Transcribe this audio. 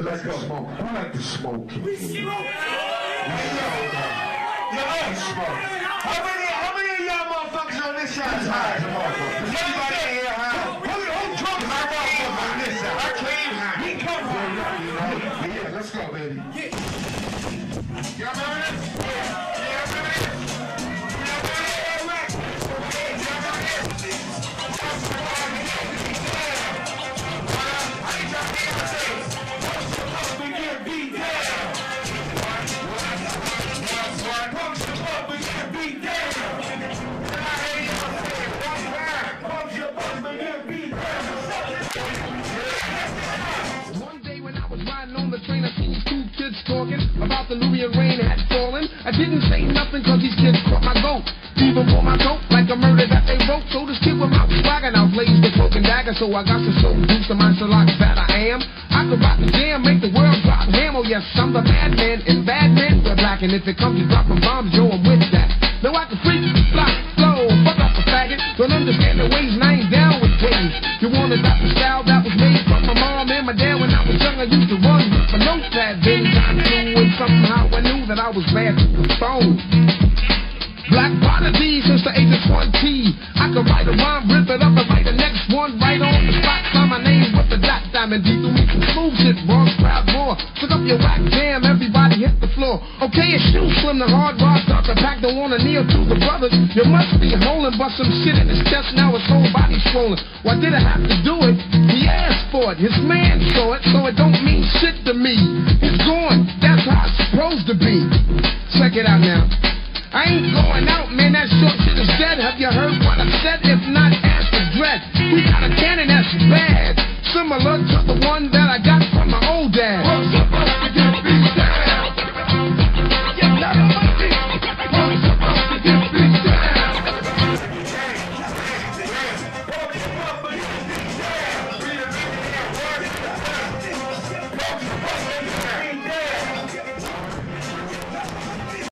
Let's go. Smoke. Who like to smoke? We smoke. All smoke. How many, how many of y'all motherfuckers on this side is high as a motherfucker? Everybody in here high. Who, who drunk my motherfucker on this side? I came high. We come high. Yeah, let's go, baby. Y'all Louis rain had fallen. I didn't say nothing cause these kids caught my goat. Even for my coat, like a murder that they wrote. So this kid with my now plays the and dagger. So I got to show juice to my Sherlock that I am. I could rock the jam, make the world drop ham. Oh yes, I'm the madman, and bad men we're black. And if it comes to dropping bombs, yo, I'm with that. Now I can freak, fly, flow, fuck up a faggot. Don't understand the ways, and I ain't down with ways. You wanna adopt the style that was made from my mom and my dad when I was young. I used to run with my notepad, then that I was mad to the bone. Black prodigy since the age of 20. I could write a rhyme, rip it up, and write the next one right on the spot. Sign my name with the dot diamond D through me some smooth shit, wrong crowd more. Pick up your whack jam, everybody hit the floor. Okay, it's you, slim the hard rock, Dr. Pack don't wanna kneel to the brothers. You must be holding, but some shit in his chest, now his whole body swollen. Why did I have to do it? He asked for it, his man saw it, so it don't mean shit to me to be. Check it out now. I ain't going out, man, that short shit is dead. Have you heard what I said? If not, ask the dread. We got a cannon that's bad, similar to the one that I got